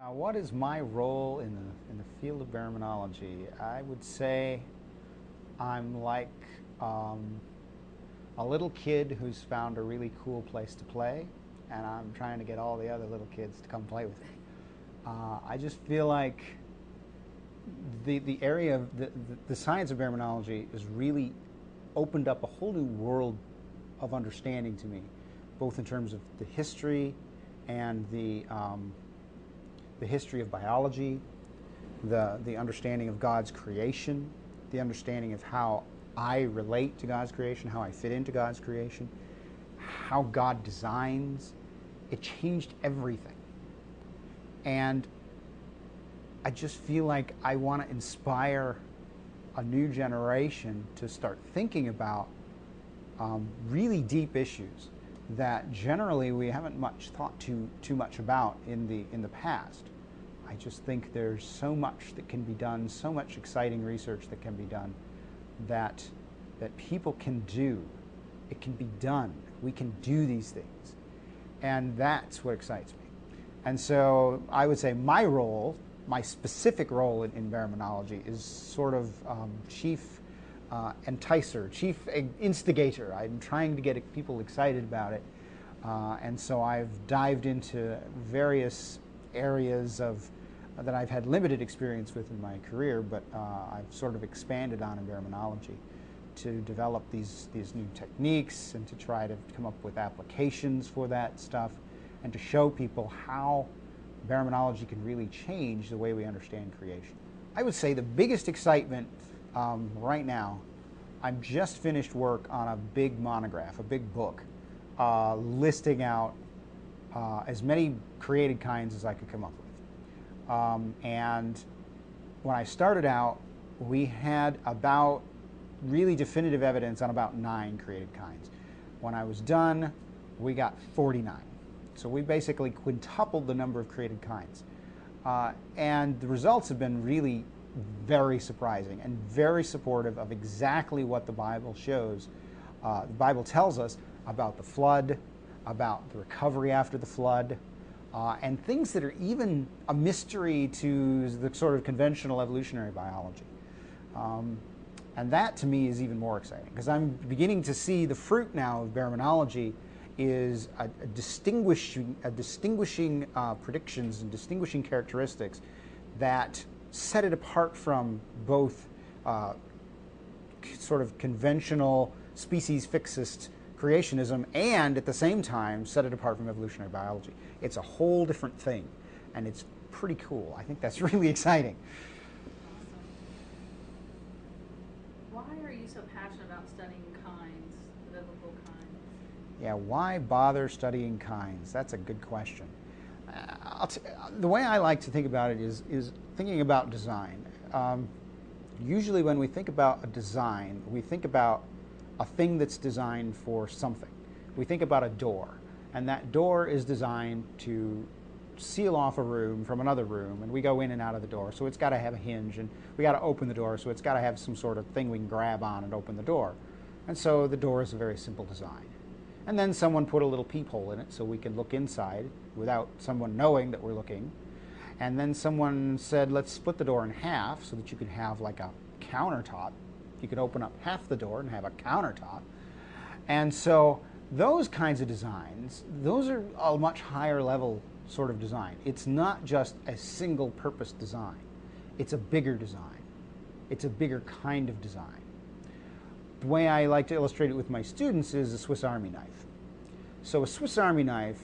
Uh, what is my role in the, in the field of baraminology? I would say I'm like um, a little kid who's found a really cool place to play, and I'm trying to get all the other little kids to come play with me. Uh, I just feel like the, the area of the, the, the science of baraminology has really opened up a whole new world of understanding to me, both in terms of the history and the um, the history of biology, the, the understanding of God's creation, the understanding of how I relate to God's creation, how I fit into God's creation, how God designs. It changed everything. And I just feel like I want to inspire a new generation to start thinking about um, really deep issues that generally we haven't much thought too too much about in the in the past. I just think there's so much that can be done, so much exciting research that can be done that that people can do. It can be done. We can do these things. And that's what excites me. And so I would say my role, my specific role in, in is sort of um, chief uh, enticer, chief instigator. I'm trying to get people excited about it. Uh, and so I've dived into various areas of uh, that I've had limited experience with in my career, but uh, I've sort of expanded on in baraminology to develop these, these new techniques and to try to come up with applications for that stuff and to show people how baraminology can really change the way we understand creation. I would say the biggest excitement um, right now, I'm just finished work on a big monograph, a big book, uh, listing out uh, as many created kinds as I could come up with. Um, and when I started out, we had about really definitive evidence on about nine created kinds. When I was done, we got 49. So we basically quintupled the number of created kinds. Uh, and the results have been really very surprising and very supportive of exactly what the Bible shows. Uh, the Bible tells us about the flood, about the recovery after the flood, uh, and things that are even a mystery to the sort of conventional evolutionary biology. Um, and that to me is even more exciting because I'm beginning to see the fruit now of baraminology is a, a distinguishing, a distinguishing uh, predictions and distinguishing characteristics that set it apart from both uh, sort of conventional species fixist creationism and at the same time set it apart from evolutionary biology. It's a whole different thing and it's pretty cool. I think that's really exciting. Why are you so passionate about studying kinds, biblical kinds? Yeah, why bother studying kinds? That's a good question. The way I like to think about it is, is thinking about design. Um, usually, when we think about a design, we think about a thing that's designed for something. We think about a door, and that door is designed to seal off a room from another room, and we go in and out of the door. So it's got to have a hinge, and we got to open the door, so it's got to have some sort of thing we can grab on and open the door. And so the door is a very simple design. And then someone put a little peephole in it so we can look inside without someone knowing that we're looking. And then someone said, let's split the door in half so that you can have like a countertop. You can open up half the door and have a countertop. And so those kinds of designs, those are a much higher level sort of design. It's not just a single purpose design, it's a bigger design, it's a bigger kind of design. The way I like to illustrate it with my students is a Swiss Army knife. So a Swiss Army knife,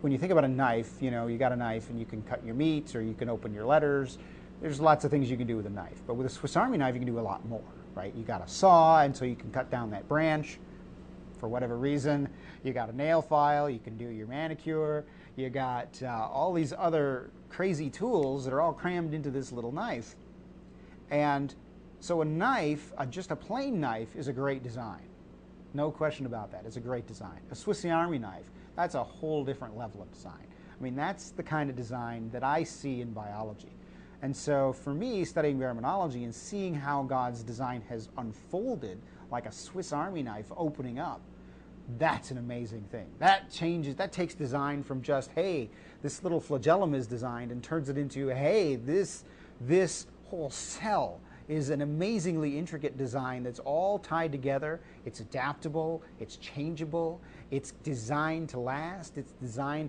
when you think about a knife, you know, you got a knife and you can cut your meats or you can open your letters. There's lots of things you can do with a knife. But with a Swiss Army knife, you can do a lot more, right? You got a saw, and so you can cut down that branch for whatever reason. You got a nail file, you can do your manicure. You got uh, all these other crazy tools that are all crammed into this little knife. And so a knife, uh, just a plain knife, is a great design. No question about that. It's a great design. A Swiss Army knife, that's a whole different level of design. I mean, that's the kind of design that I see in biology. And so for me, studying baraminology and seeing how God's design has unfolded like a Swiss Army knife opening up, That's an amazing thing. That changes, that takes design from just, hey, this little flagellum is designed and turns it into, hey, this, this whole cell is an amazingly intricate design that's all tied together. It's adaptable, it's changeable, it's designed to last, it's designed to